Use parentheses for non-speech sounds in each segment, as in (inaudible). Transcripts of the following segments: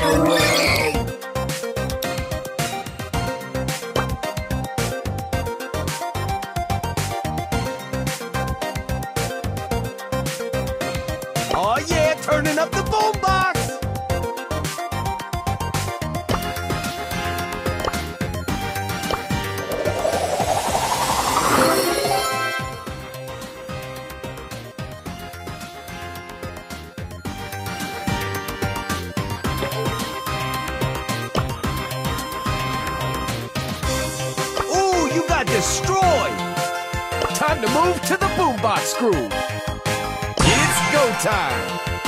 like a world. Destroyed. Time to move to the boombox groove. It's go time.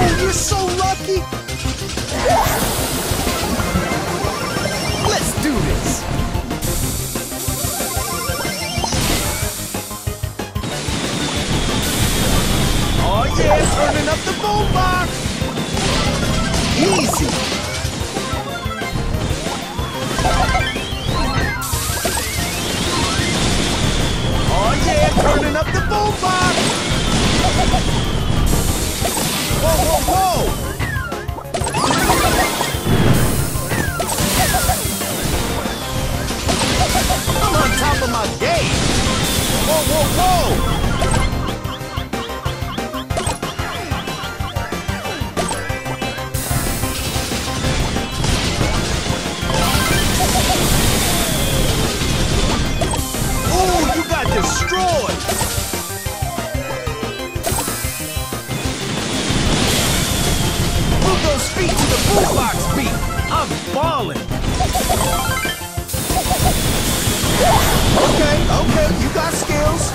Oh, you're so lucky. Let's do this. Oh yeah, turning up the boombox. Easy. Oh yeah, turning up the boombox. Destroyed! Feet to the boombox beat! I'm balling! Okay, okay, you got skills.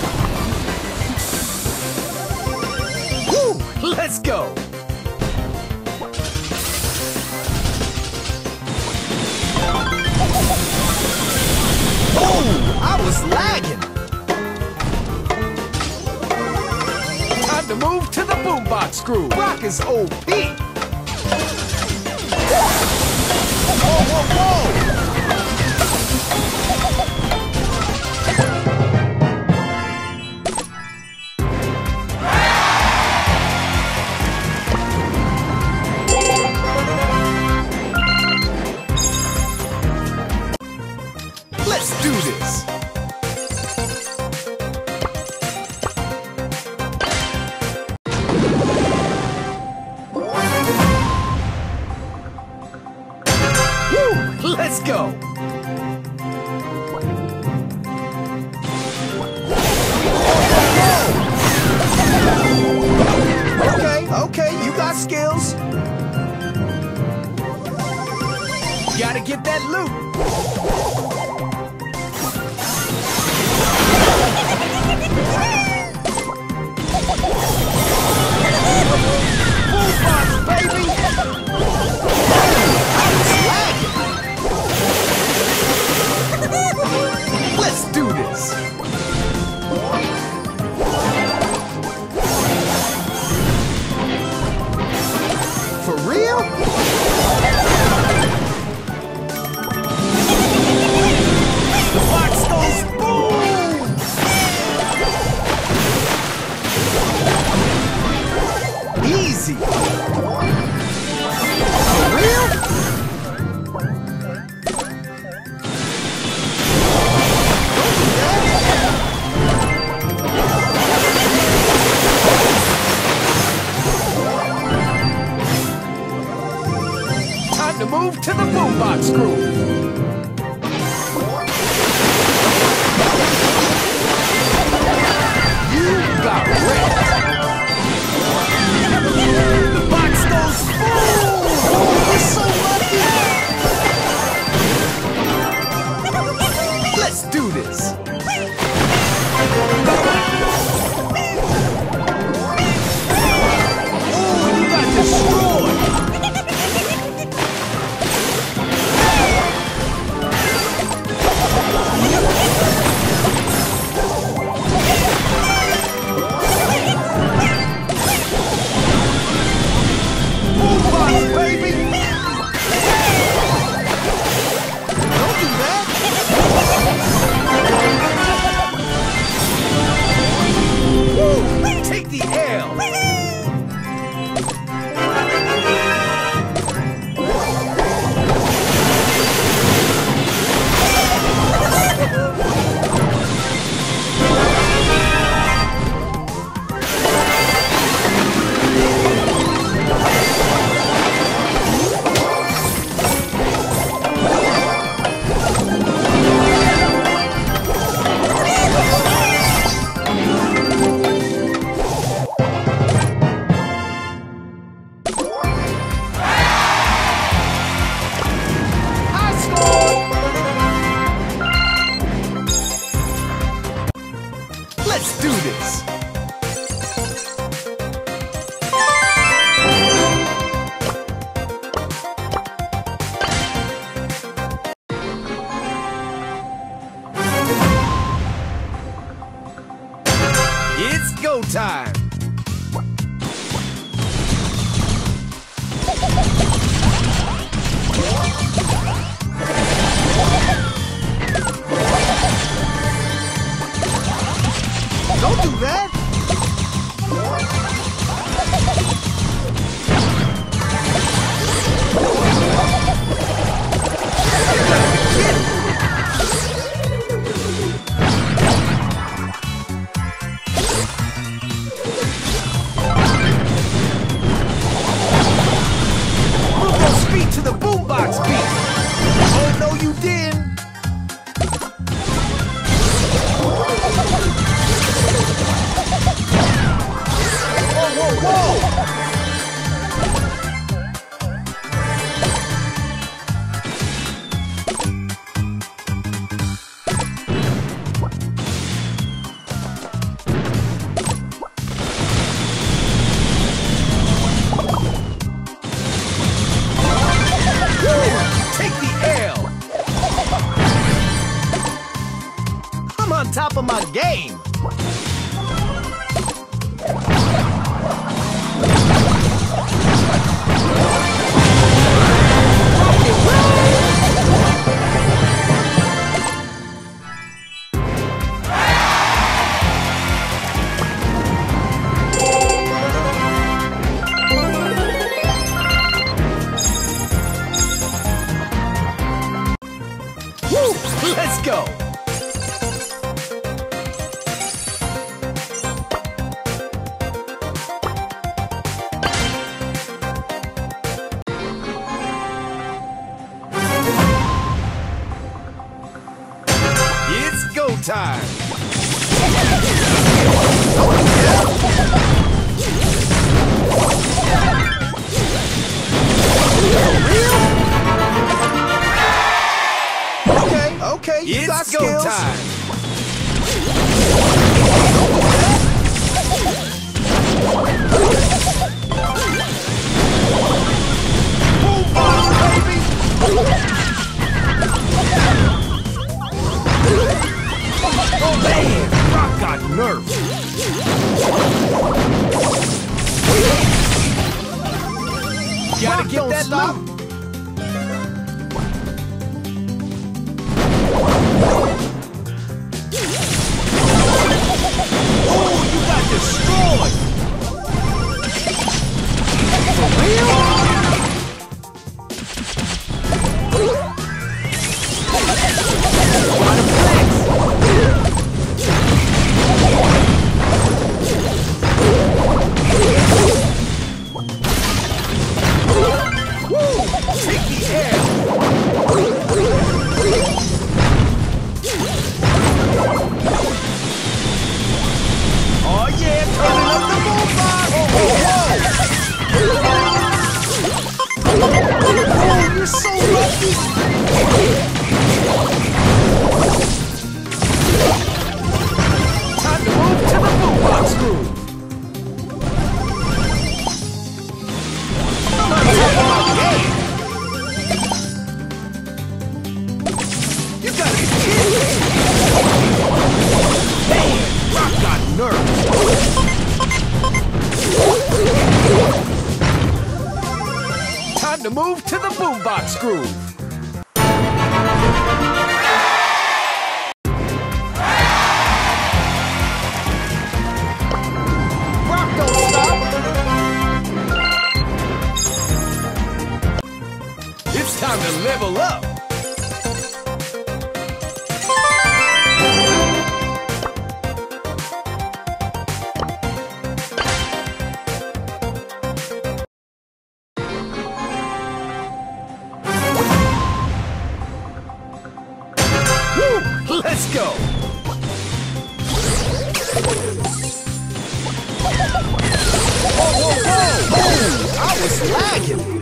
Woo! Let's go! Groove. Brock is OP. Whoa, whoa, whoa! Let's do this. a game! (laughs) Let's go! you it's got go. Time. on. Man, Brock got nerves. Gotta get that loot. Oh, you got destroyed! For real? move to the boombox groove. It's time to level up! whoa, whoa, whoa! I was lagging!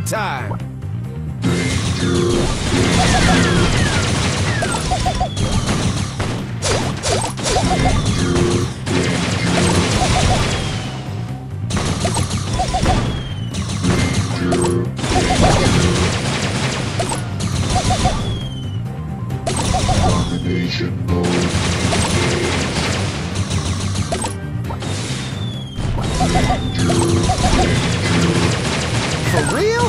showtime! Mode. real?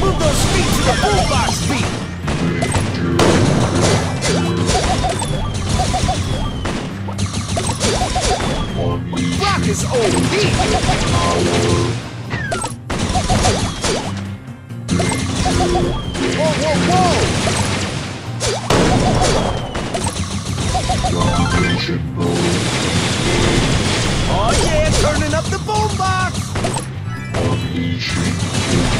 Move those feet to the boombox feet! Rock his old! Whoa, whoa, whoa!